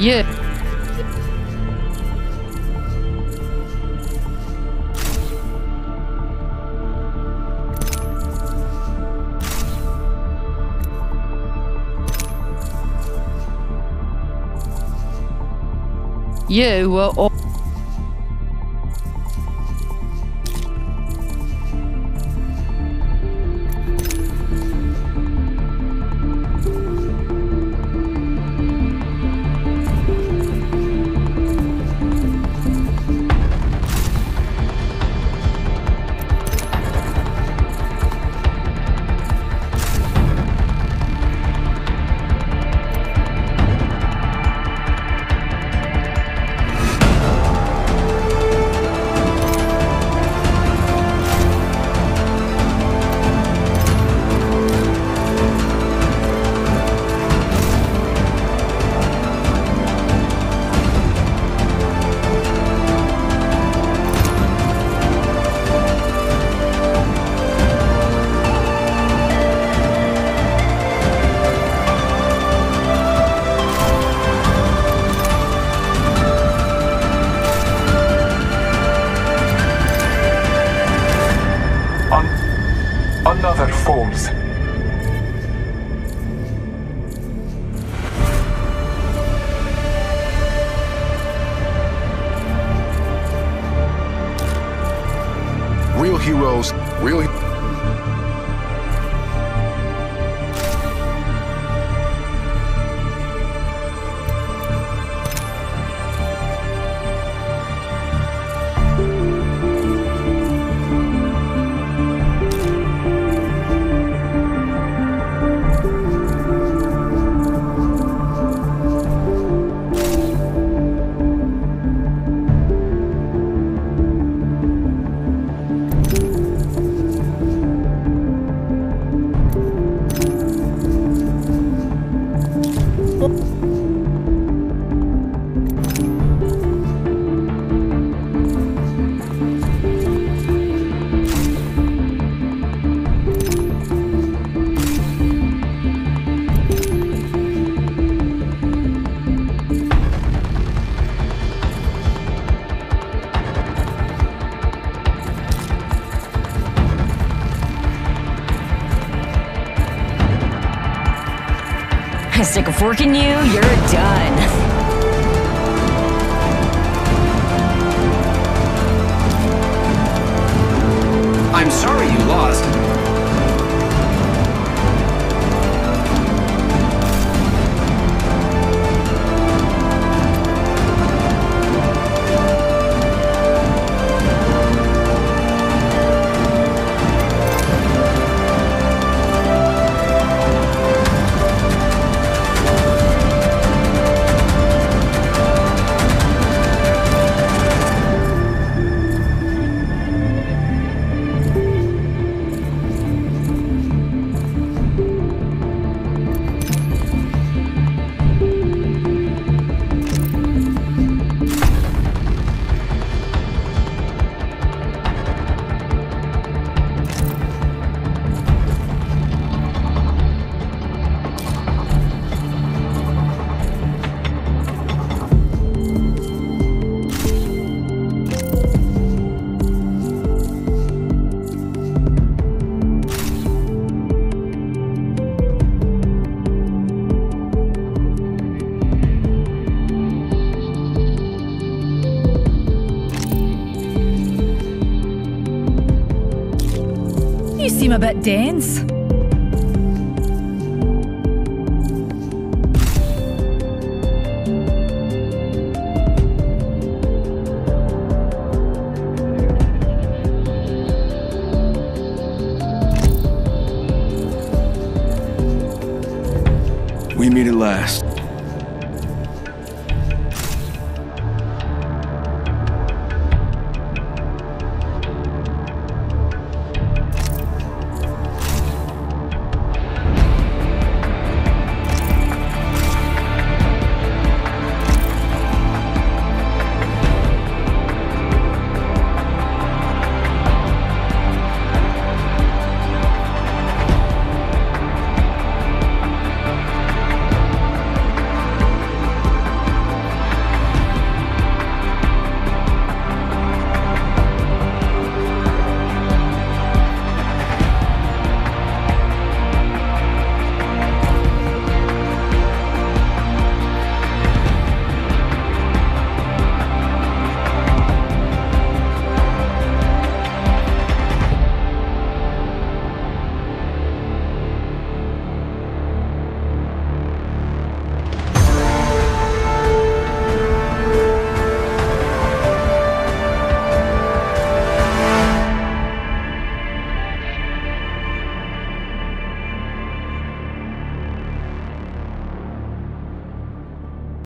Yeah. Yeah, well, oh. Heroes, I stick a fork in you, you're done. I'm sorry you lost. You seem a bit dense. We meet at last.